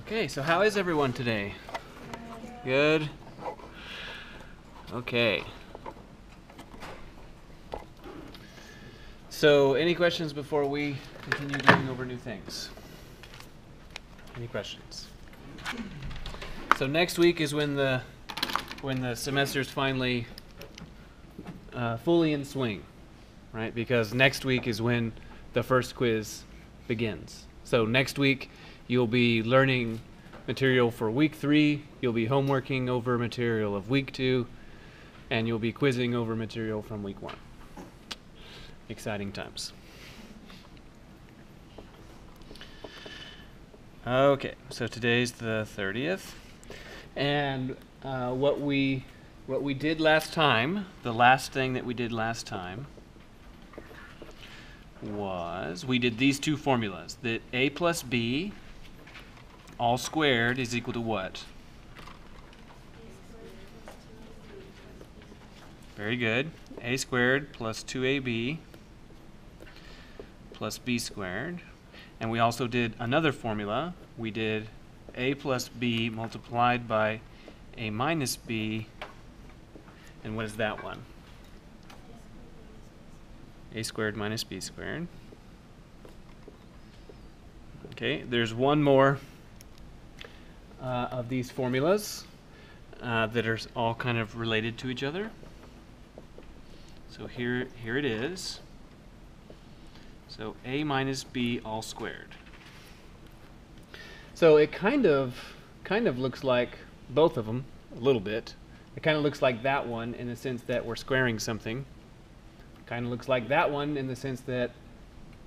Okay, so how is everyone today? Good. Okay. So, any questions before we continue going over new things? Any questions? So next week is when the when the semester's finally uh, fully in swing, right? Because next week is when the first quiz begins. So next week you'll be learning material for week three. You'll be homeworking over material of week two, and you'll be quizzing over material from week one. Exciting times. Okay, so today's the 30th. And uh, what we what we did last time, the last thing that we did last time was we did these two formulas that a plus b all squared is equal to what? Very good. a squared plus 2ab plus b squared. And we also did another formula. We did a plus b multiplied by a minus b. And what is that one? a squared minus b squared. Okay, there's one more uh, of these formulas uh, that are all kind of related to each other. So here, here it is. So a minus b all squared. So it kind of kind of looks like both of them a little bit. It kind of looks like that one in the sense that we're squaring something. Kind of looks like that one in the sense that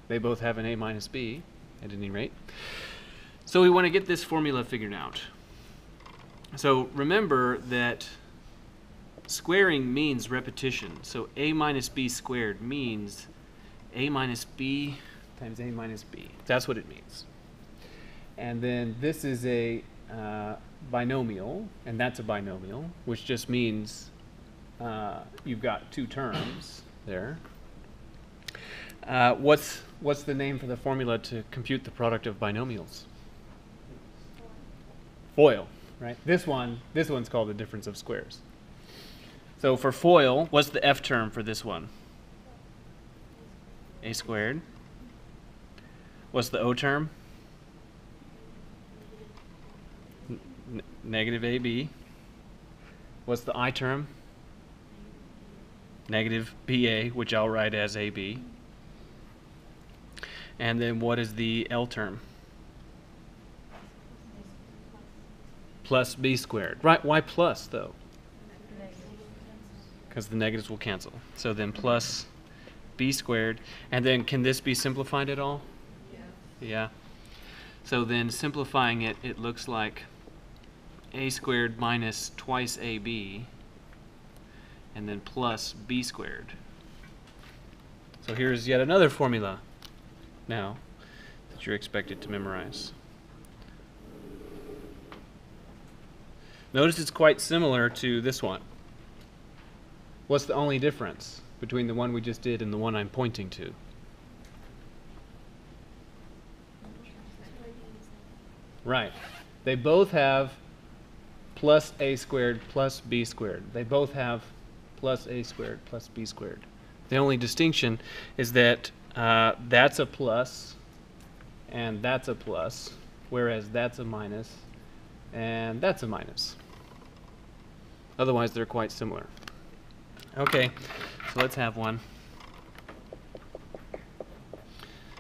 they both have an a minus b at any rate. So we want to get this formula figured out. So remember that squaring means repetition. So a minus b squared means a minus b times a minus b. That's what it means. And then this is a uh, binomial, and that's a binomial, which just means uh, you've got two terms there. Uh, what's, what's the name for the formula to compute the product of binomials? FOIL, right? This one, this one's called the difference of squares. So for FOIL, what's the F term for this one? a squared. What's the O term? Negative AB. What's the I term? Negative BA, which I'll write as AB. And then what is the L term? Plus B squared. Right, why plus though? Because the negatives will cancel. So then plus b squared. And then can this be simplified at all? Yeah. Yeah. So then simplifying it, it looks like a squared minus twice ab and then plus b squared. So here's yet another formula now that you're expected to memorize. Notice it's quite similar to this one. What's the only difference? between the one we just did and the one I'm pointing to? Right. They both have plus a squared plus b squared. They both have plus a squared plus b squared. The only distinction is that uh, that's a plus and that's a plus, whereas that's a minus and that's a minus. Otherwise, they're quite similar. Okay, so let's have one.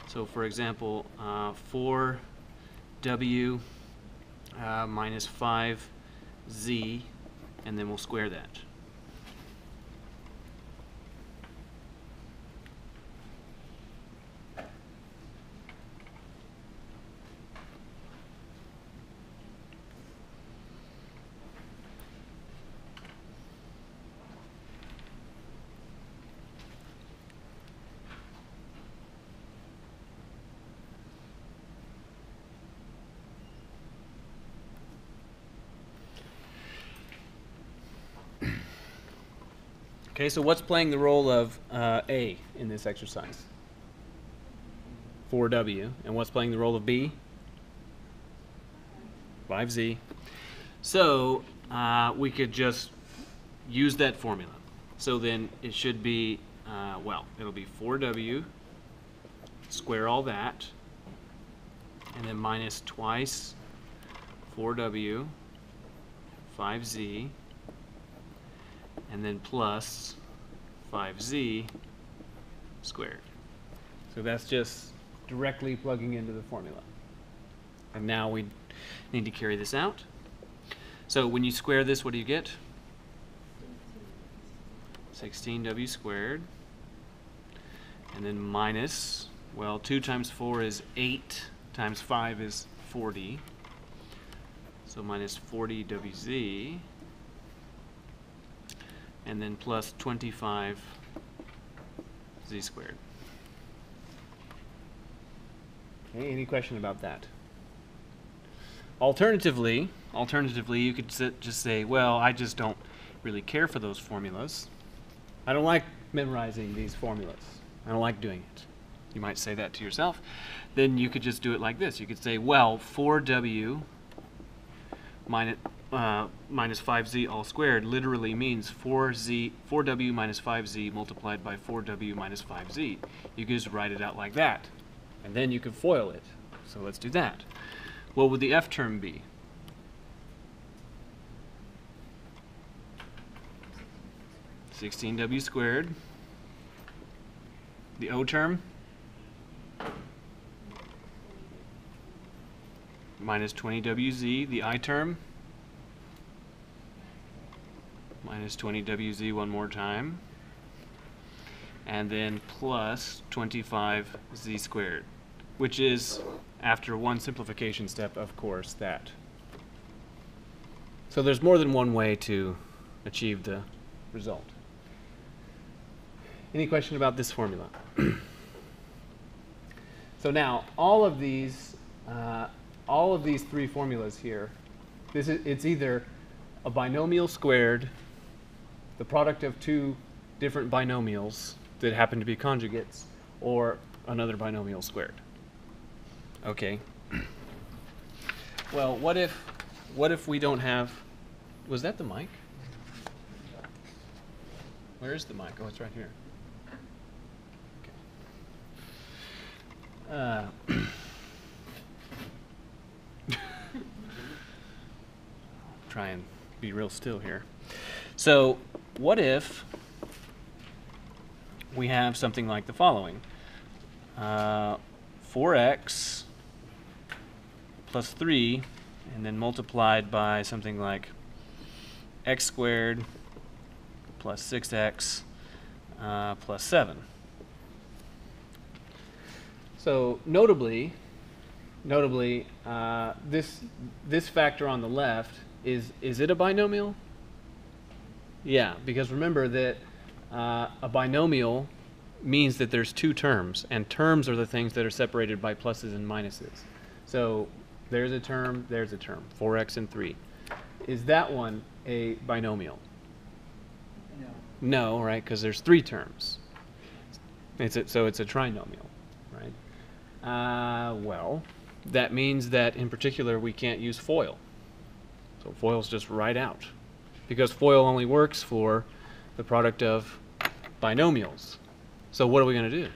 So for example, uh, 4w uh, minus 5z, and then we'll square that. Okay, so what's playing the role of uh, A in this exercise? 4W. And what's playing the role of B? 5z. So uh, we could just use that formula. So then it should be, uh, well, it'll be 4w, square all that, and then minus twice 4w, 5z, and then plus 5z squared. So that's just directly plugging into the formula. And now we need to carry this out. So when you square this, what do you get? 16w squared. And then minus, well, 2 times 4 is 8, times 5 is 40. So minus 40wz. And then plus 25z squared. Okay, any question about that? Alternatively, alternatively, you could just say, well, I just don't really care for those formulas. I don't like memorizing these formulas. I don't like doing it. You might say that to yourself. Then you could just do it like this. You could say, well, 4w minus, uh, minus 5z all squared literally means 4z, 4w minus 5z multiplied by 4w minus 5z. You could just write it out like that. And then you could FOIL it. So let's do that. What would the F term be? Sixteen W squared. The O term? Minus 20WZ. The I term? Minus 20WZ one more time and then plus 25z squared, which is, after one simplification step, of course, that. So there's more than one way to achieve the result. Any question about this formula? so now, all of these, uh, all of these three formulas here, this is, it's either a binomial squared, the product of two different binomials, that happen to be conjugates, or another binomial squared. Okay. Well, what if what if we don't have was that the mic? Where is the mic? Oh, it's right here. Okay. Uh, try and be real still here. So, what if we have something like the following. Uh, 4x plus 3 and then multiplied by something like x squared plus 6x uh, plus 7. So notably, notably, uh, this this factor on the left is is it a binomial? Yeah, because remember that uh, a binomial means that there's two terms, and terms are the things that are separated by pluses and minuses. So there's a term, there's a term, 4x and 3. Is that one a binomial? No. No, right, because there's three terms. It's a, so it's a trinomial, right? Uh, well, that means that in particular we can't use FOIL. So FOIL's just right out. Because FOIL only works for the product of binomials. So what are we going to do?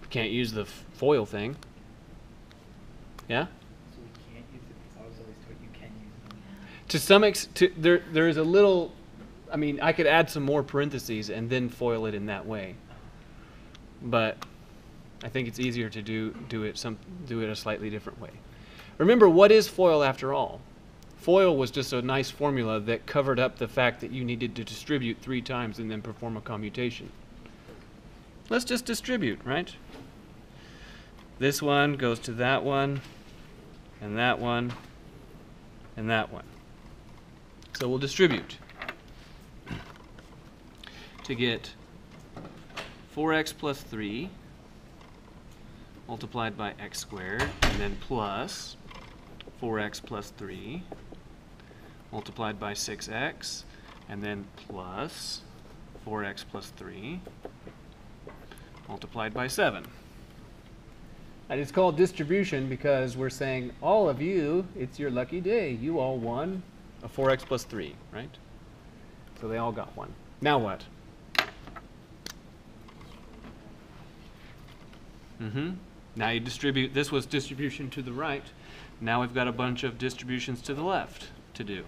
We Can't use the FOIL thing. Yeah? So we can't use it because I was always you can use them. To some extent, there, there is a little, I mean, I could add some more parentheses and then FOIL it in that way. But I think it's easier to do, do, it, some, do it a slightly different way. Remember, what is FOIL after all? FOIL was just a nice formula that covered up the fact that you needed to distribute three times and then perform a commutation. Let's just distribute, right? This one goes to that one, and that one, and that one. So we'll distribute to get 4x plus 3 multiplied by x squared, and then plus 4x plus 3 multiplied by 6x, and then plus 4x plus 3 multiplied by 7. And it's called distribution because we're saying, all of you, it's your lucky day. You all won a 4x plus 3, right? So they all got one. Now what? Mm-hmm. Now you distribute, this was distribution to the right. Now we've got a bunch of distributions to the left to do.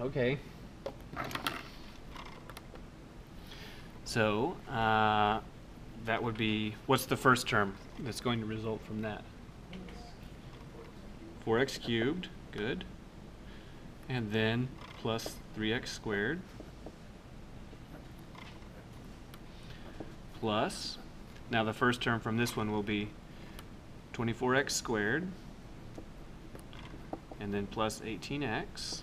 Okay. So, uh, that would be, what's the first term that's going to result from that? 4x cubed, good. And then plus 3x squared. Plus, now the first term from this one will be 24x squared. And then plus 18x.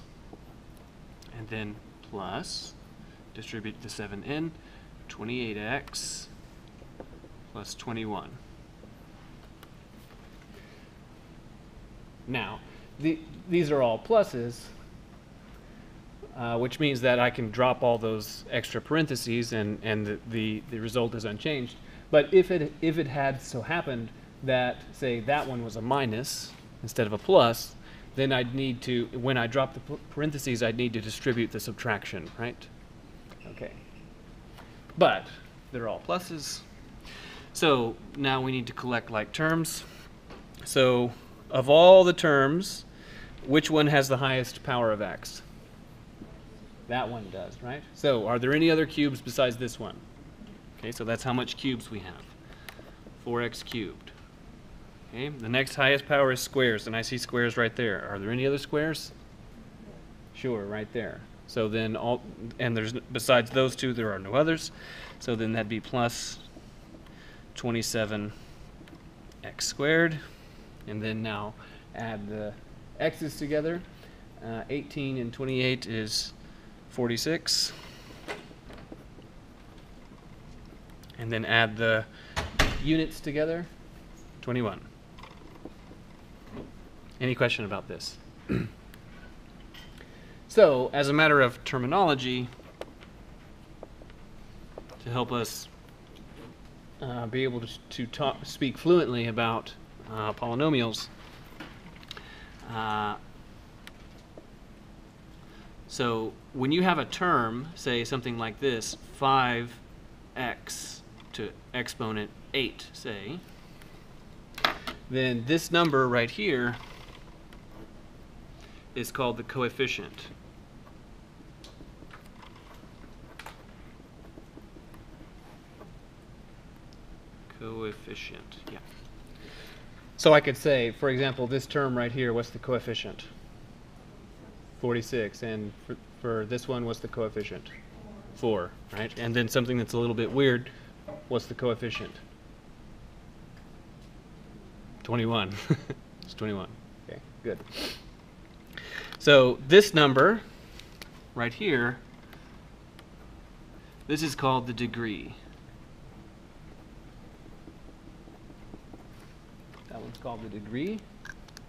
And then plus, distribute the 7 in, 28x plus 21. Now, the, these are all pluses, uh, which means that I can drop all those extra parentheses and, and the, the, the result is unchanged. But if it, if it had so happened that, say, that one was a minus instead of a plus, then I'd need to, when I drop the parentheses, I'd need to distribute the subtraction, right? Okay. But they're all pluses. So now we need to collect like terms. So of all the terms, which one has the highest power of x? That one does, right? So are there any other cubes besides this one? Okay, so that's how much cubes we have. 4x cubed. Okay, the next highest power is squares, and I see squares right there. Are there any other squares? Sure, right there. So then all, and there's, besides those two, there are no others. So then that'd be plus 27x squared. And then now add the x's together. Uh, 18 and 28 is 46. And then add the units together, 21. Any question about this? so, as a matter of terminology, to help us uh, be able to, to talk, speak fluently about uh, polynomials, uh, so when you have a term, say something like this, 5x to exponent 8, say, then this number right here is called the coefficient. Coefficient, yeah. So I could say, for example, this term right here, what's the coefficient? 46. And for, for this one, what's the coefficient? 4, right? And then something that's a little bit weird, what's the coefficient? 21. it's 21. Okay, good. So this number right here, this is called the degree. That one's called the degree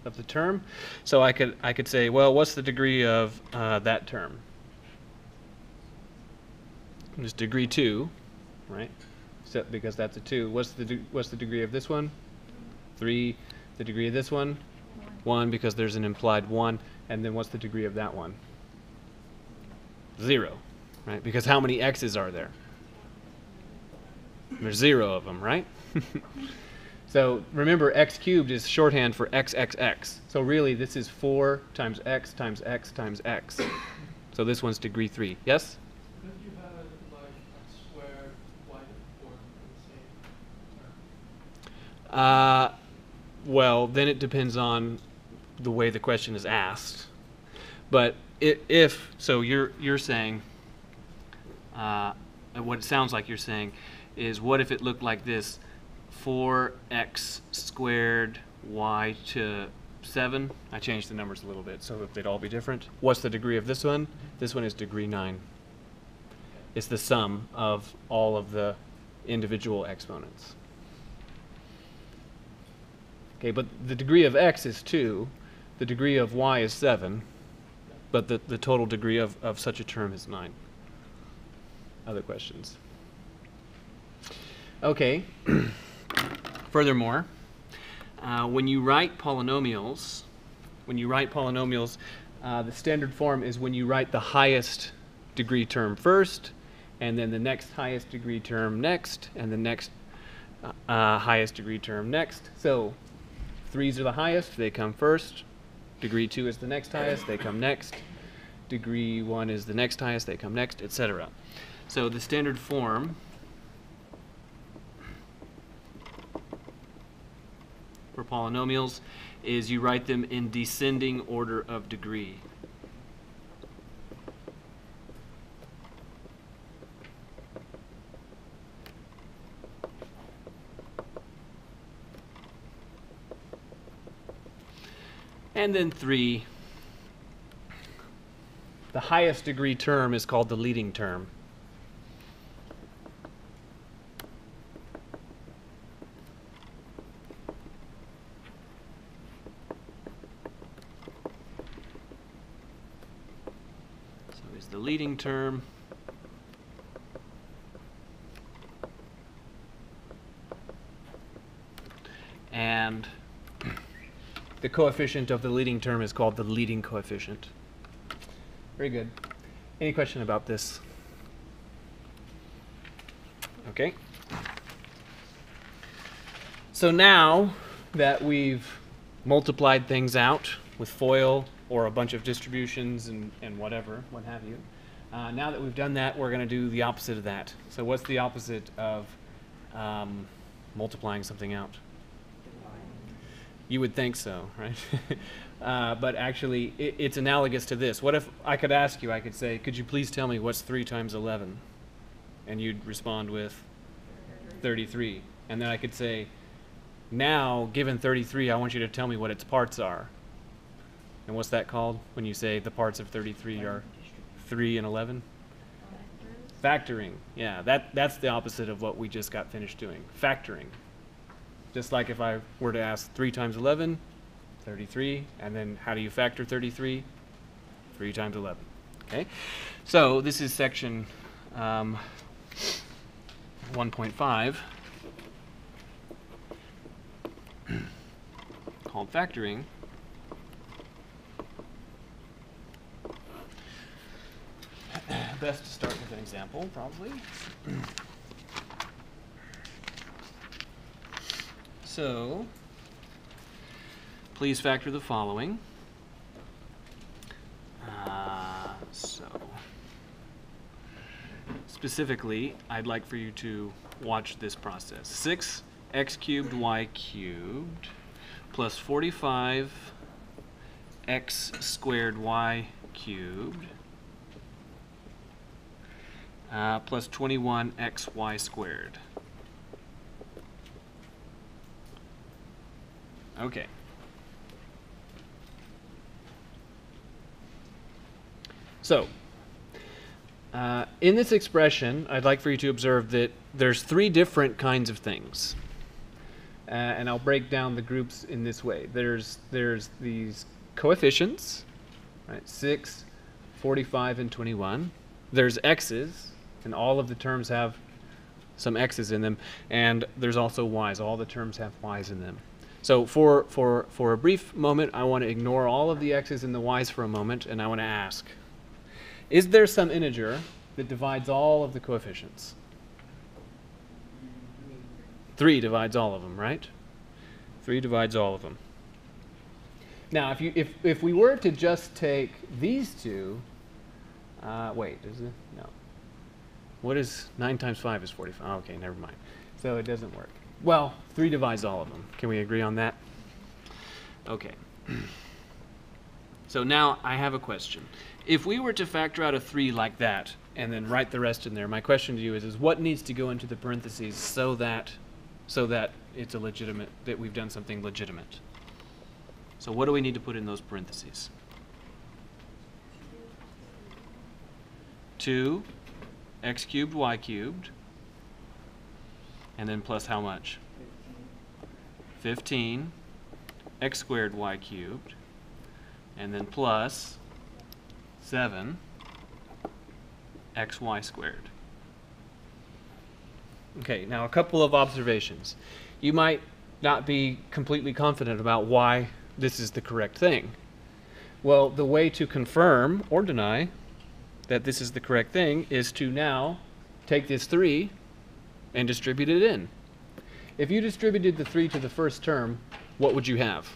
of the term. So I could I could say, well, what's the degree of uh, that term? It's degree two, right? So, because that's a two. What's the what's the degree of this one? Three. The degree of this one? One, because there's an implied one. And then what's the degree of that one? Zero, right? Because how many x's are there? There's zero of them, right? so remember, x cubed is shorthand for xxx. So really, this is 4 times x times x times x. So this one's degree 3. Yes? Could you have it like x squared y to the same term? Uh, well, then it depends on the way the question is asked. But if so, you're you're saying uh, what it sounds like you're saying is what if it looked like this: 4x squared y to 7. I changed the numbers a little bit so they'd all be different. What's the degree of this one? This one is degree 9. It's the sum of all of the individual exponents. Okay, but the degree of x is 2, the degree of y is 7, but the, the total degree of, of such a term is 9. Other questions? Okay. Furthermore, uh, when you write polynomials, when you write polynomials, uh, the standard form is when you write the highest degree term first, and then the next highest degree term next, and the next uh, uh, highest degree term next. So threes are the highest, they come first. Degree two is the next highest, they come next. Degree one is the next highest, they come next, etc. So the standard form for polynomials is you write them in descending order of degree. And then three, the highest degree term is called the leading term. So is the leading term. And the coefficient of the leading term is called the leading coefficient. Very good. Any question about this? Okay. So now that we've multiplied things out with FOIL or a bunch of distributions and, and whatever, what have you, uh, now that we've done that, we're going to do the opposite of that. So what's the opposite of um, multiplying something out? You would think so, right? uh, but actually, it, it's analogous to this. What if I could ask you, I could say, could you please tell me what's 3 times 11? And you'd respond with 33. And then I could say, now, given 33, I want you to tell me what its parts are. And what's that called when you say the parts of 33 are 3 and 11? Factoring. Yeah, that, that's the opposite of what we just got finished doing. Factoring. Just like if I were to ask 3 times 11, 33, and then how do you factor 33? 3 times 11. Okay? So this is section um, 1.5 called factoring. Best to start with an example, probably. So, please factor the following. Uh, so, specifically, I'd like for you to watch this process. 6x cubed y cubed plus 45 x squared y cubed uh, plus 21 xy squared. Okay. So, uh, in this expression, I'd like for you to observe that there's three different kinds of things. Uh, and I'll break down the groups in this way. There's, there's these coefficients, right, 6, 45, and 21. There's x's, and all of the terms have some x's in them. And there's also y's. All the terms have y's in them. So for, for, for a brief moment, I want to ignore all of the x's and the y's for a moment, and I want to ask, is there some integer that divides all of the coefficients? 3 divides all of them, right? 3 divides all of them. Now, if, you, if, if we were to just take these two, uh, wait, is it? No. What is 9 times 5 is 45? Oh, okay, never mind. So it doesn't work. Well, 3 divides all of them. Can we agree on that? Okay. So now I have a question. If we were to factor out a 3 like that and then write the rest in there, my question to you is, is what needs to go into the parentheses so that so that it's a legitimate that we've done something legitimate? So what do we need to put in those parentheses? 2 x cubed y cubed and then plus how much? 15 x squared y cubed, and then plus 7 xy squared. Okay, now a couple of observations. You might not be completely confident about why this is the correct thing. Well, the way to confirm or deny that this is the correct thing is to now take this 3 and distribute it in. If you distributed the 3 to the first term, what would you have?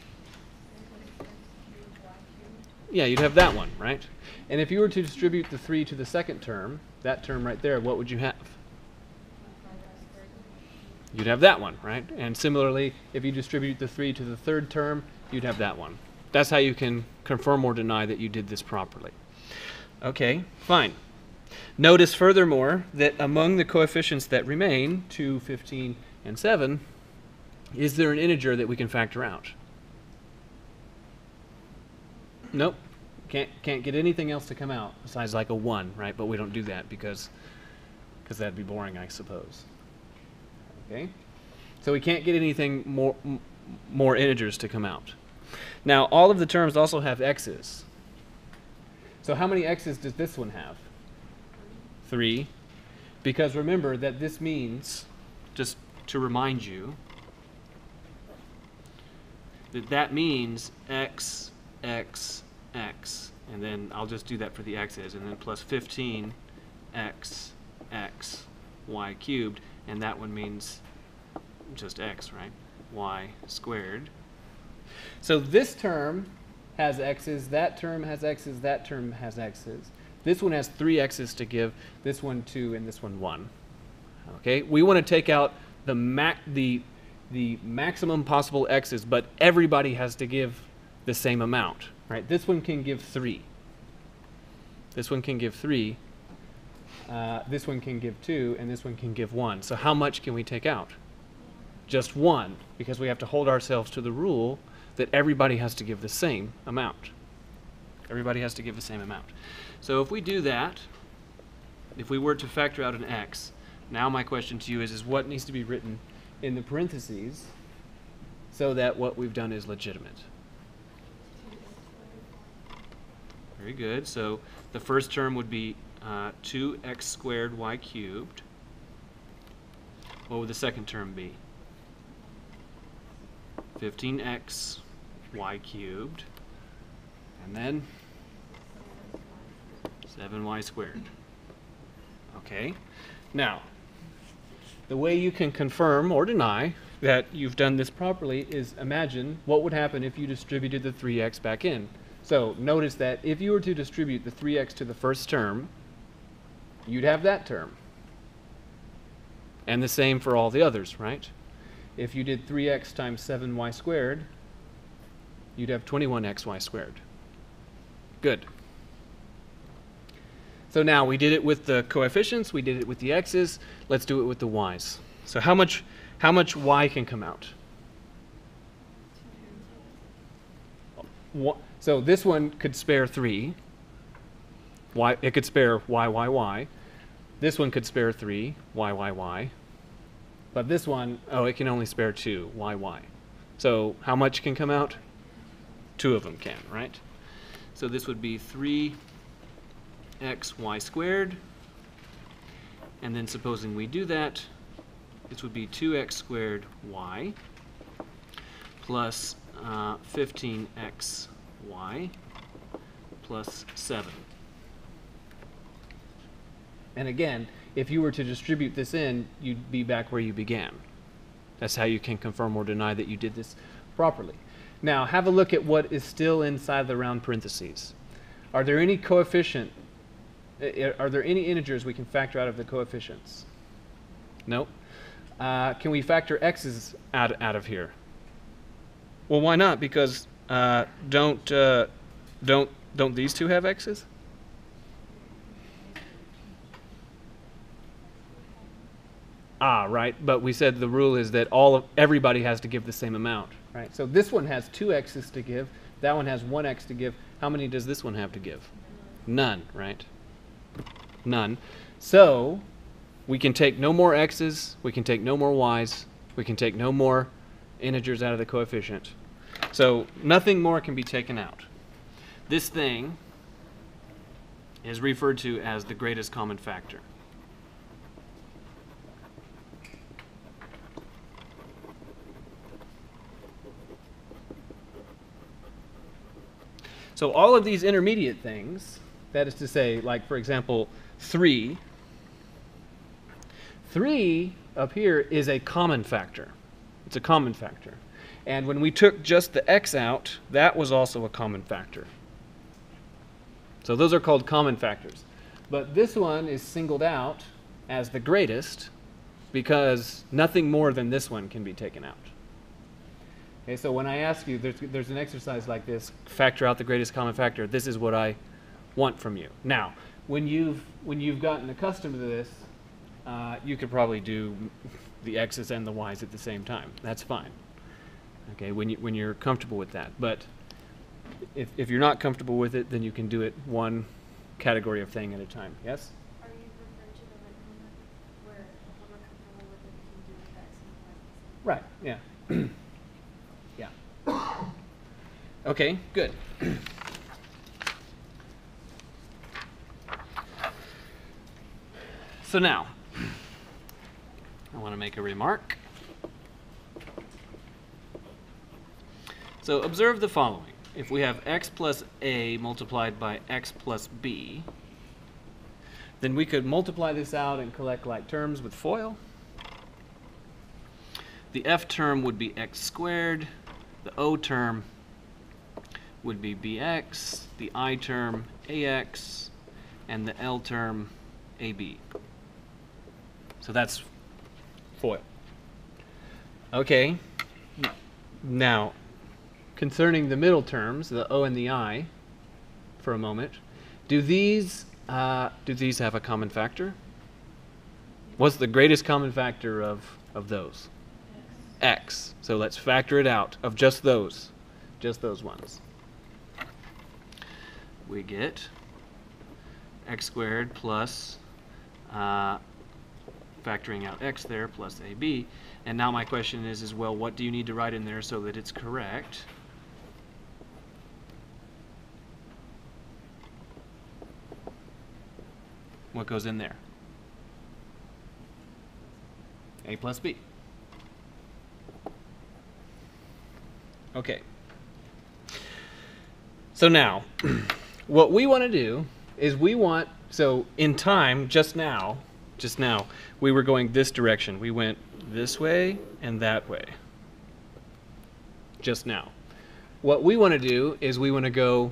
Yeah, you'd have that one, right? And if you were to distribute the 3 to the second term, that term right there, what would you have? You'd have that one, right? And similarly, if you distribute the 3 to the third term, you'd have that one. That's how you can confirm or deny that you did this properly. Okay, fine. Notice furthermore that among the coefficients that remain, 2, 15, and 7, is there an integer that we can factor out? Nope. Can't can't get anything else to come out besides like a 1, right? But we don't do that because because that'd be boring, I suppose. Okay? So we can't get anything more more integers to come out. Now, all of the terms also have x's. So how many x's does this one have? 3. Because remember that this means just to remind you that that means x x x. And then I'll just do that for the x's. And then plus 15 x x y cubed. And that one means just x right? Y squared. So this term has x's that term has x's that term has x's. This one has three x's to give this one two and this one one. Okay? We want to take out the mac the the maximum possible x's but everybody has to give the same amount right? This one can give three. This one can give three uh, this one can give two and this one can give one. So how much can we take out? Just one because we have to hold ourselves to the rule that everybody has to give the same amount everybody has to give the same amount so if we do that if we were to factor out an x now my question to you is, is what needs to be written in the parentheses so that what we've done is legitimate? Very good. So the first term would be uh, 2x squared y cubed. What would the second term be? 15x y cubed. And then 7y squared. Okay. Now, the way you can confirm or deny that you've done this properly is imagine what would happen if you distributed the 3x back in. So notice that if you were to distribute the 3x to the first term, you'd have that term. And the same for all the others, right? If you did 3x times 7y squared, you'd have 21xy squared. Good. So now we did it with the coefficients, we did it with the x's, let's do it with the y's. So how much how much y can come out? So this one could spare 3. Y it could spare y y y. This one could spare 3 y y y. But this one, oh, it can only spare 2 y y. So how much can come out? Two of them can, right? So this would be 3 x y squared. And then supposing we do that, this would be 2x squared y plus uh, 15x y plus 7. And again, if you were to distribute this in, you'd be back where you began. That's how you can confirm or deny that you did this properly. Now, have a look at what is still inside the round parentheses. Are there any coefficient Are there any integers we can factor out of the coefficients? Nope. Uh, can we factor x's out, out of here? Well, why not? Because uh, don't uh, don't don't these two have x's? Ah, right. But we said the rule is that all of everybody has to give the same amount, right? So this one has two x's to give. That one has one x to give. How many does this one have to give? None, right? None. So we can take no more x's, we can take no more y's, we can take no more integers out of the coefficient. So nothing more can be taken out. This thing is referred to as the greatest common factor. So all of these intermediate things, that is to say, like for example, 3, 3 up here is a common factor. It's a common factor. And when we took just the x out, that was also a common factor. So those are called common factors. But this one is singled out as the greatest because nothing more than this one can be taken out. Okay, so when I ask you, there's, there's an exercise like this, factor out the greatest common factor, this is what I want from you. Now, when you've, when you've gotten accustomed to this, uh, you could probably do the x's and the y's at the same time. That's fine. Okay, when, you, when you're comfortable with that. But if, if you're not comfortable with it, then you can do it one category of thing at a time. Yes? Are you referring to the written one where when we're comfortable with it, we can do the X and Y? Right, yeah. yeah. Okay, good. so now, I want to make a remark. So observe the following. If we have x plus a multiplied by x plus b, then we could multiply this out and collect like terms with FOIL. The f term would be x squared, the o term would be bx, the i term ax, and the l term ab. So that's FOIL. Okay, now concerning the middle terms, the o and the i, for a moment, do these uh, do these have a common factor? What's the greatest common factor of, of those? X. So let's factor it out of just those, just those ones. We get x squared plus, uh, factoring out x there, plus ab. And now my question is, is well, what do you need to write in there so that it's correct? What goes in there? A plus B. Okay. So now, what we want to do is we want, so in time, just now, just now, we were going this direction. We went this way and that way. Just now. What we want to do is we want to go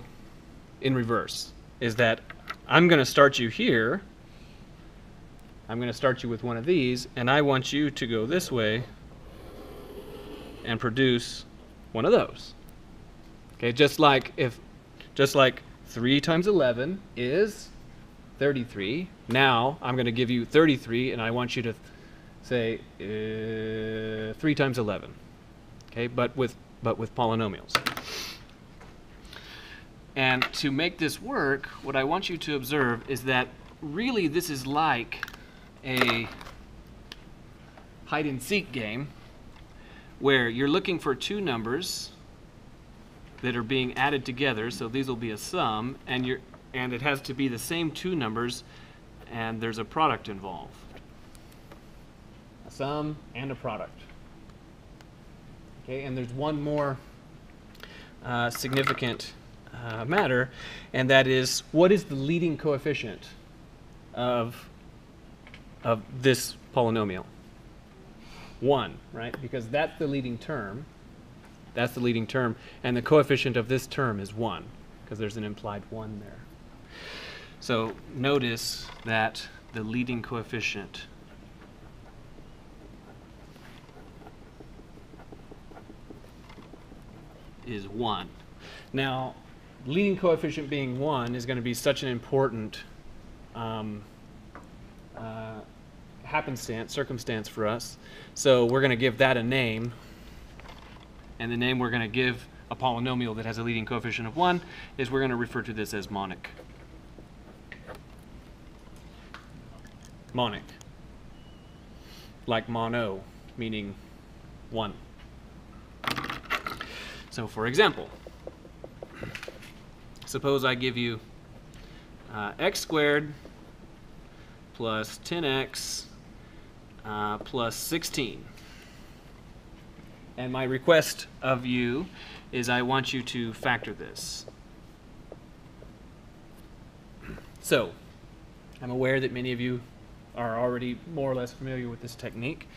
in reverse. Is that I'm going to start you here. I'm going to start you with one of these, and I want you to go this way and produce one of those. Okay, just like if, just like 3 times 11 is 33. Now I'm going to give you 33, and I want you to say uh, 3 times 11. Okay, but with but with polynomials. And to make this work, what I want you to observe is that really this is like a hide and seek game where you're looking for two numbers that are being added together, so these will be a sum, and you're and it has to be the same two numbers, and there's a product involved. A sum and a product. Okay, and there's one more uh, significant uh, matter, and that is what is the leading coefficient of of this polynomial? One, right? Because that's the leading term. That's the leading term, and the coefficient of this term is one, because there's an implied one there. So notice that the leading coefficient is 1. Now, leading coefficient being 1 is going to be such an important um, uh, happenstance, circumstance for us. So we're going to give that a name. And the name we're going to give a polynomial that has a leading coefficient of 1 is we're going to refer to this as monic. Monic. Like mono, meaning 1. So for example, suppose I give you uh, x squared plus 10x uh, plus 16. And my request of you is I want you to factor this. So, I'm aware that many of you are already more or less familiar with this technique,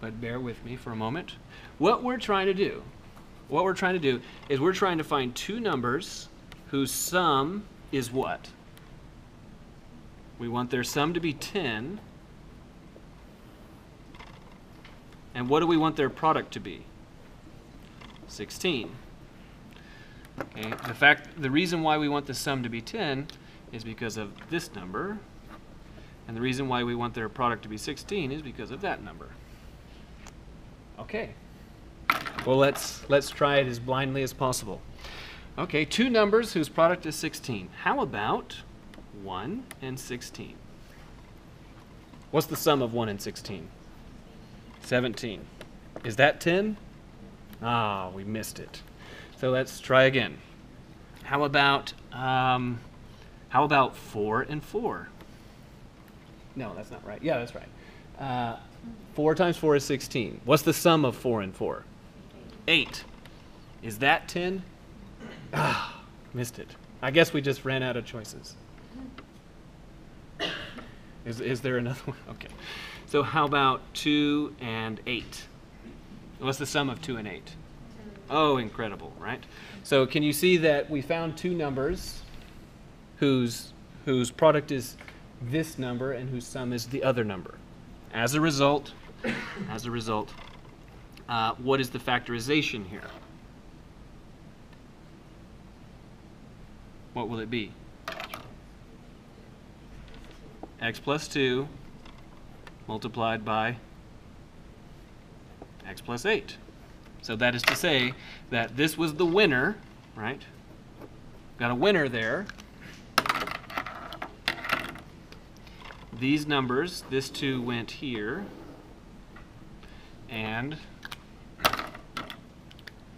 but bear with me for a moment. What we're trying to do, what we're trying to do is we're trying to find two numbers whose sum is what? We want their sum to be 10. And what do we want their product to be? 16. Okay, the fact the reason why we want the sum to be 10 is because of this number. And the reason why we want their product to be 16 is because of that number. Okay. Well, let's let's try it as blindly as possible. Okay, two numbers whose product is 16. How about 1 and 16? What's the sum of 1 and 16? 17. Is that 10? Ah, we missed it. So let's try again. How about um, how about 4 and 4? No, that's not right. Yeah, that's right. Uh, 4 times 4 is 16. What's the sum of 4 and 4? 8. Is that 10? Ah, missed it. I guess we just ran out of choices. Is, is there another one? Okay. So how about 2 and 8? What's the sum of 2 and 8? Oh, incredible, right? So can you see that we found two numbers whose, whose product is this number and whose sum is the other number? As a result, as a result, uh, what is the factorization here? What will it be? x plus 2 multiplied by x plus 8. So that is to say that this was the winner, right? Got a winner there. These numbers, this 2 went here, and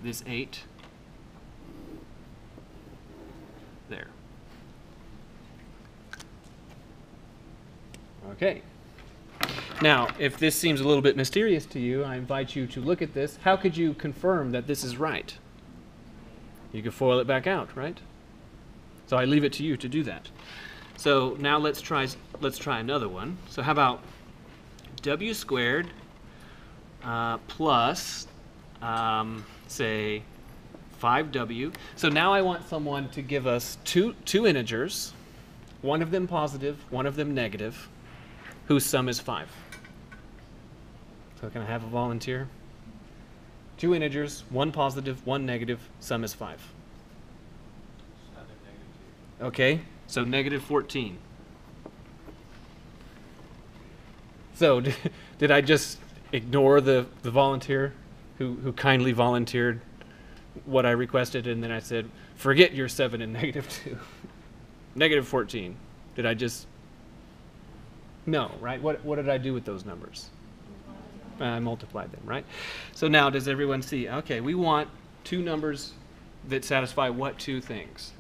this 8 there. Okay. Now, if this seems a little bit mysterious to you, I invite you to look at this. How could you confirm that this is right? You could FOIL it back out, right? So I leave it to you to do that. So now let's try let's try another one. So how about w squared uh, plus um, say 5w. So now I want someone to give us two two integers, one of them positive, one of them negative, whose sum is 5. So can I have a volunteer? Two integers, one positive, one negative, sum is 5. Okay, so negative 14. So did, I just ignore the, the volunteer who, who kindly volunteered what I requested and then I said, forget your 7 and negative 2. negative 14. Did I just... No, right? What, what did I do with those numbers? I multiplied them, right? So now does everyone see? Okay, we want two numbers that satisfy what two things?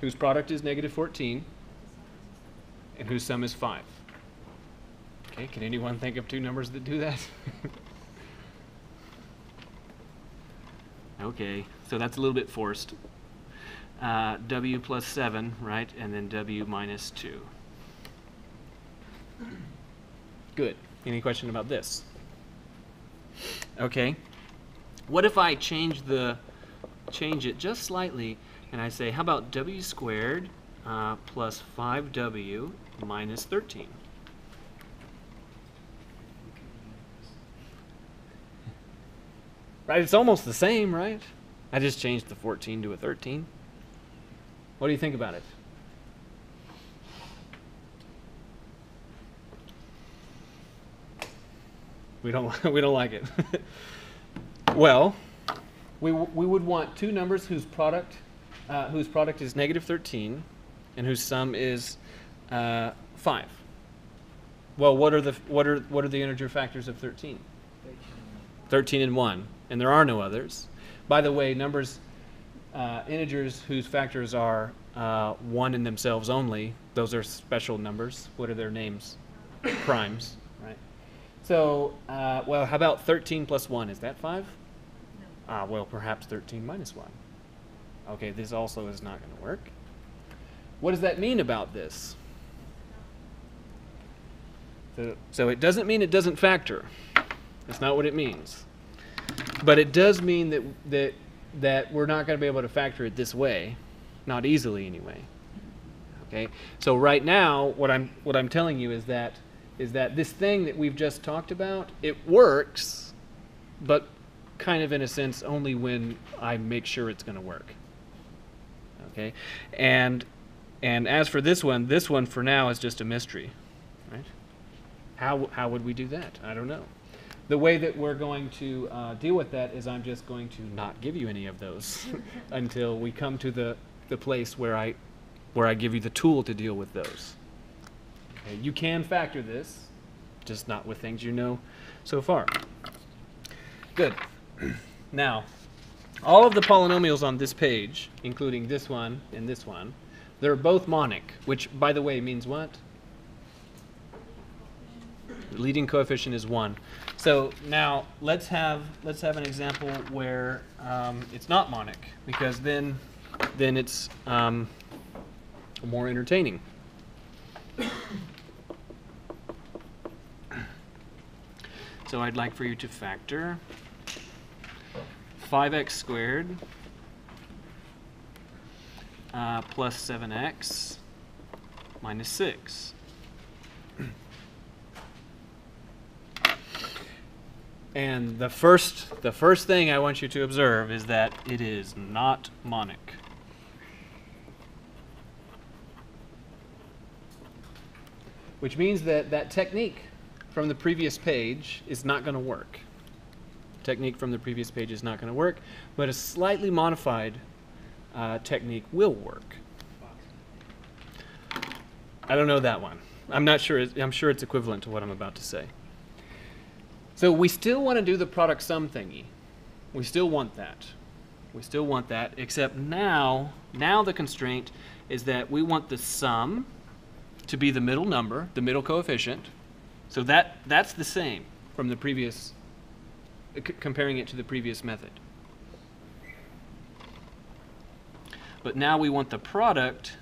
Whose product is negative 14 and whose sum is 5. Okay, can anyone think of two numbers that do that? okay, so that's a little bit forced. Uh, w plus 7, right, and then w minus 2. Good. Any question about this? Okay. What if I change the change it just slightly and I say, how about w squared uh, plus 5w minus 13? Right, it's almost the same, right? I just changed the 14 to a 13. What do you think about it? We don't, we don't like it. well, we, we would want two numbers whose product, uh, whose product is negative 13 and whose sum is uh, 5. Well, what are, the, what, are, what are the integer factors of 13? 13 and 1. And there are no others. By the way, numbers uh, integers whose factors are uh, one in themselves only, those are special numbers. What are their names? Primes? So, uh, well, how about 13 plus 1? Is that 5? No. Ah, well, perhaps 13 minus 1. Okay, this also is not going to work. What does that mean about this? So, so it doesn't mean it doesn't factor. That's not what it means. But it does mean that that that we're not going to be able to factor it this way, not easily anyway. Okay? So right now what I'm what I'm telling you is that is that this thing that we've just talked about, it works, but kind of in a sense only when I make sure it's going to work. Okay? And and as for this one, this one for now is just a mystery, right? How how would we do that? I don't know. The way that we're going to uh, deal with that is I'm just going to not give you any of those until we come to the, the place where I where I give you the tool to deal with those. You can factor this, just not with things you know so far. Good. now, all of the polynomials on this page, including this one and this one, they're both monic, which, by the way, means what? The leading coefficient is 1. So now let's have let's have an example where um, it's not monic because then then it's um, more entertaining. So I'd like for you to factor 5x squared uh, plus 7x minus 6. And the first, the first thing I want you to observe is that it is not monic. Which means that that technique from the previous page is not going to work. Technique from the previous page is not going to work, but a slightly modified uh, technique will work. I don't know that one. I'm not sure. I'm sure it's equivalent to what I'm about to say. So we still want to do the product sum thingy. We still want that. We still want that, except now, now the constraint is that we want the sum to be the middle number, the middle coefficient. So that, that's the same from the previous, uh, comparing it to the previous method. But now we want the product.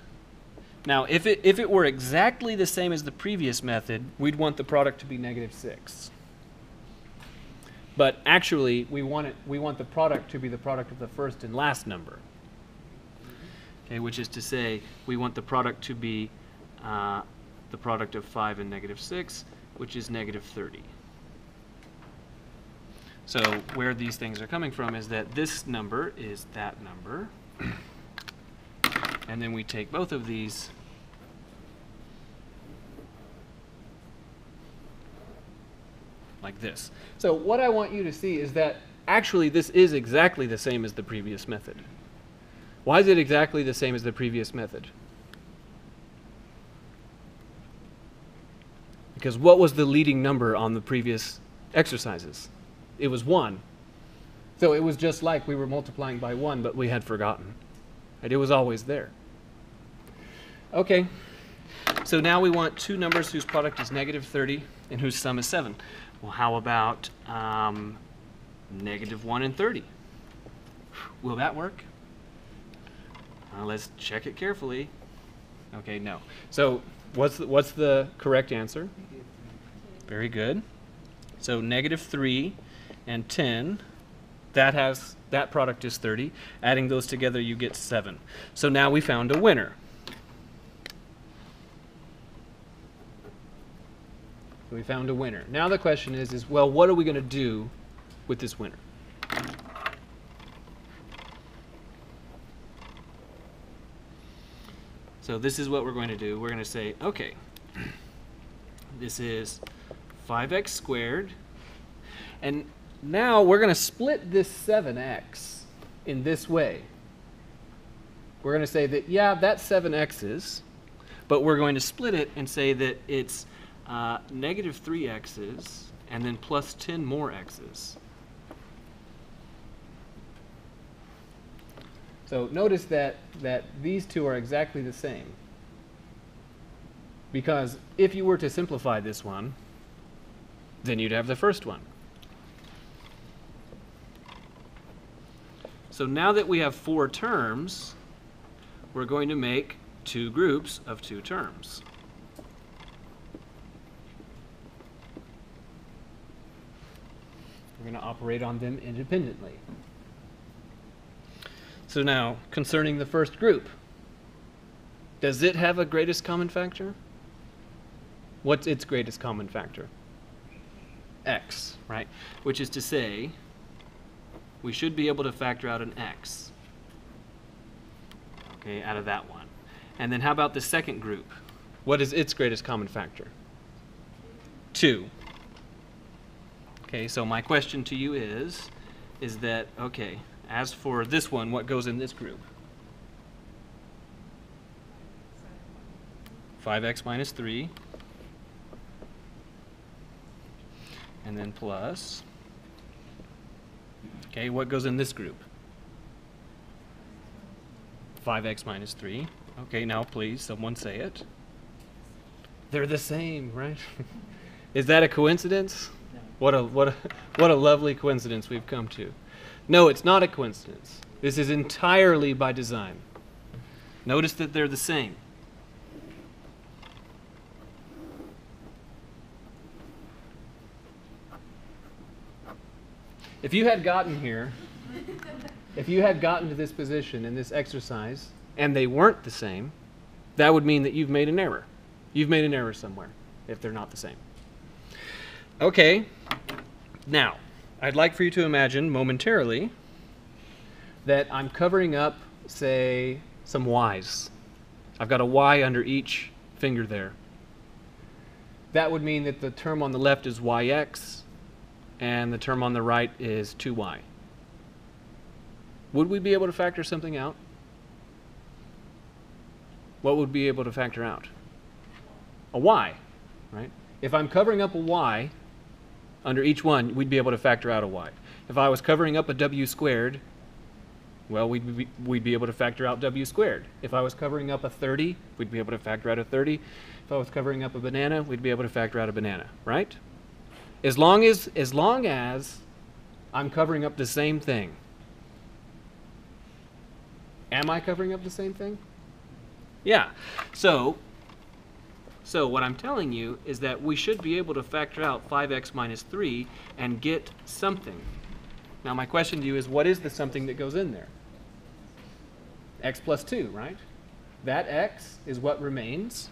Now, if it, if it were exactly the same as the previous method, we'd want the product to be negative 6. But actually, we want, it, we want the product to be the product of the first and last number. Okay, which is to say, we want the product to be uh, the product of 5 and negative 6, which is negative 30. So where these things are coming from is that this number is that number. and then we take both of these like this. So what I want you to see is that actually this is exactly the same as the previous method. Why is it exactly the same as the previous method? Because what was the leading number on the previous exercises? It was 1. So it was just like we were multiplying by 1, but we had forgotten. It was always there. Okay, so now we want two numbers whose product is negative 30 and whose sum is 7. Well, how about um, negative 1 and 30? Will that work? Uh, let's check it carefully. Okay, no. So what's the, what's the correct answer? Very good. So negative 3 and 10, that has that product is 30. Adding those together, you get 7. So now we found a winner. We found a winner. Now the question is, is well, what are we going to do with this winner? So this is what we're going to do. We're going to say, okay, this is 5x squared. And now we're going to split this 7x in this way. We're going to say that, yeah, that's 7x's, but we're going to split it and say that it's uh, negative 3 x's and then plus 10 more x's. So notice that, that these two are exactly the same. Because if you were to simplify this one, then you'd have the first one. So now that we have four terms, we're going to make two groups of two terms. We're going to operate on them independently. So now, concerning the first group, does it have a greatest common factor? What's its greatest common factor? X, right? Which is to say, we should be able to factor out an X. Okay, out of that one. And then how about the second group? What is its greatest common factor? 2. Okay, so my question to you is, is that, okay, as for this one, what goes in this group? 5x minus 3. And then plus. Okay, what goes in this group? 5x minus 3. Okay, now please, someone say it. They're the same, right? Is that a coincidence? No. What a what a what a lovely coincidence we've come to. No, it's not a coincidence. This is entirely by design. Notice that they're the same. If you had gotten here, if you had gotten to this position in this exercise and they weren't the same, that would mean that you've made an error. You've made an error somewhere if they're not the same. Okay, now, I'd like for you to imagine momentarily that I'm covering up, say, some Y's. I've got a Y under each finger there. That would mean that the term on the left is YX and the term on the right is 2Y. Would we be able to factor something out? What would be able to factor out? A Y, right? If I'm covering up a Y under each one, we'd be able to factor out a Y. If I was covering up a W squared, well, we'd be, we'd be able to factor out W squared. If I was covering up a 30, we'd be able to factor out a 30. If I was covering up a banana, we'd be able to factor out a banana, right? As long as, as long as I'm covering up the same thing. Am I covering up the same thing? Yeah. So, so what I'm telling you is that we should be able to factor out 5x minus 3 and get something. Now my question to you is what is the something that goes in there? x plus 2, right? That x is what remains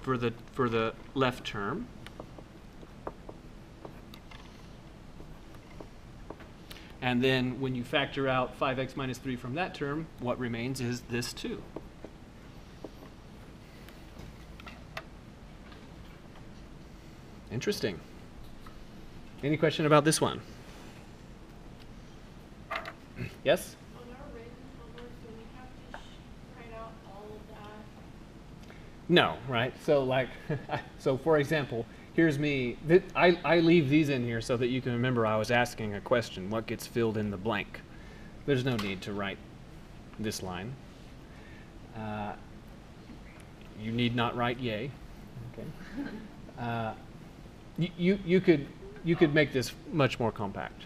for the, for the left term. And then when you factor out 5x minus 3 from that term, what remains is this 2. Interesting. Any question about this one? Yes? On our written homework, do we have to sh- write out all of that? No, right? So like, so for example, here's me. Th- I, I leave these in here so that you can remember I was asking a question. What gets filled in the blank? There's no need to write this line. Uh, you need not write yay. Okay. Uh, you, you, you could you could make this much more compact.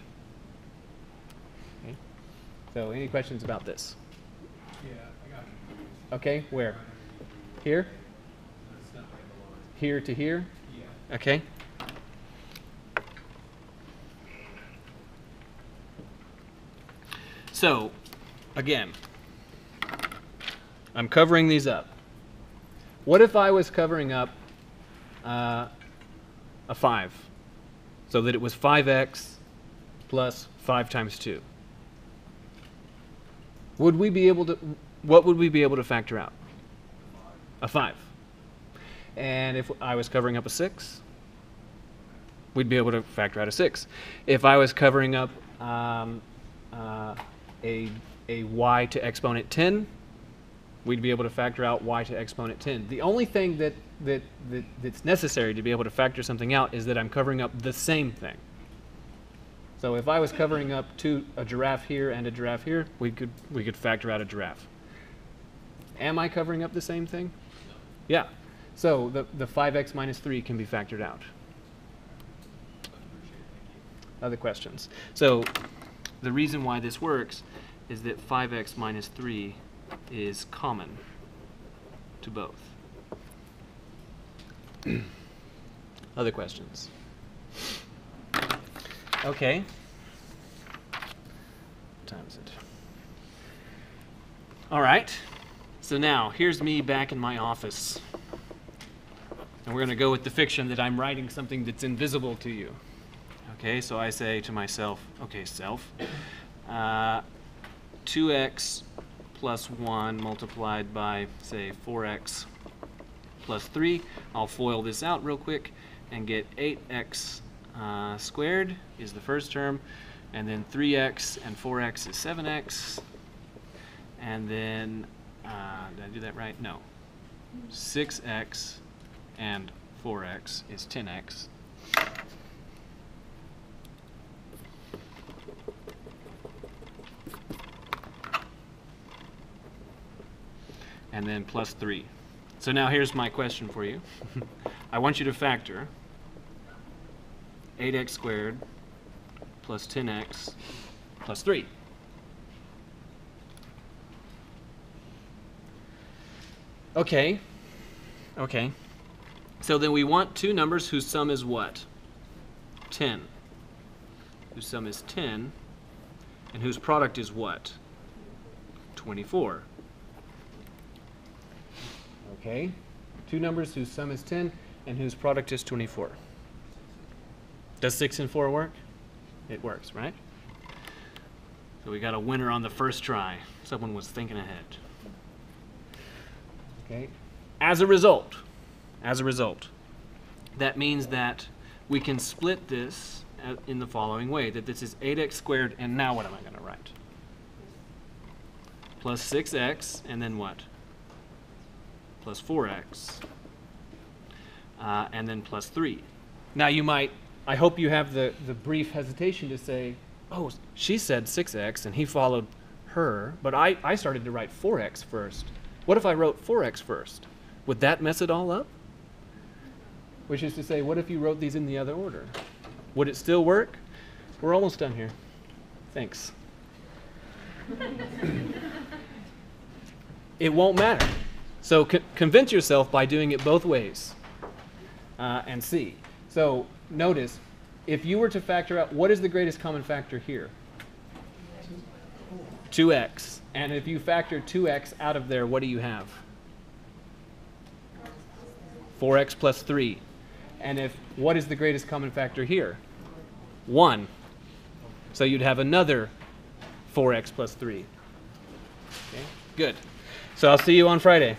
Okay. So any questions about this? Yeah, I got it. Okay, where? Here? That's not where it belongs. Here to here? Yeah. Okay. So, again, I'm covering these up. What if I was covering up uh, a 5? So that it was 5x plus 5 times 2. Would we be able to, what would we be able to factor out? A 5. And if I was covering up a 6, we'd be able to factor out a 6. If I was covering up um, uh, a, a y to exponent 10, we'd be able to factor out y to exponent 10. The only thing that, that, that, that's necessary to be able to factor something out is that I'm covering up the same thing. So if I was covering up two a giraffe here and a giraffe here, we could we could factor out a giraffe. Am I covering up the same thing? Yeah. So the the 5x minus 3 can be factored out. Other questions? So the reason why this works is that 5x minus 3 is common to both. Other questions? Okay. What time is it? All right. So now, here's me back in my office. And we're going to go with the fiction that I'm writing something that's invisible to you. Okay, so I say to myself, okay, self, uh, 2x plus 1 multiplied by, say, 4x plus 3. I'll FOIL this out real quick and get 8x uh, squared is the first term, and then 3x and 4x is 7x, and then, uh, did I do that right? No. 6x and 4x is 10x. And then plus 3. So now here's my question for you. I want you to factor 8x squared plus 10x plus 3. Okay. Okay. So then we want two numbers whose sum is what? 10. Whose sum is 10 and whose product is what? 24. Okay. Two numbers whose sum is 10 and whose product is 24. Does 6 and 4 work? It works, right? So we got a winner on the first try. Someone was thinking ahead. Okay. As a result, as a result, that means that we can split this uh, in the following way, that this is 8x squared, and now what am I going to write? Plus 6x, and then what? Plus 4x, uh, and then plus 3. Now you might, I hope you have the, the brief hesitation to say, oh, she said 6x, and he followed her, but I, I started to write 4x first. What if I wrote 4x first? Would that mess it all up? Which is to say, what if you wrote these in the other order? Would it still work? We're almost done here. Thanks. it won't matter. So co- convince yourself by doing it both ways uh, and see. So notice, if you were to factor out what is the greatest common factor here? 2x. And if you factor 2x out of there, what do you have? 4x plus 3. And if what is the greatest common factor here? 1. So you'd have another 4x plus 3. Okay, good. So I'll see you on Friday.